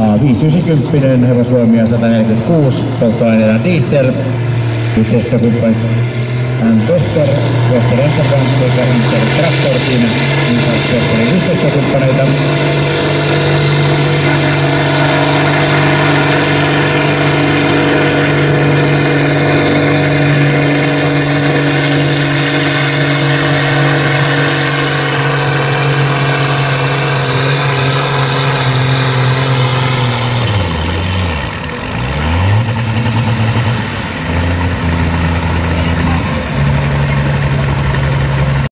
590 hevosvoimia 146, polttoaineena diesel. Yhteistyökumppanit Antoster, Wester Enterprise sekä Inter Tractor siinä, niin sanottu yhteistyökumppaneita.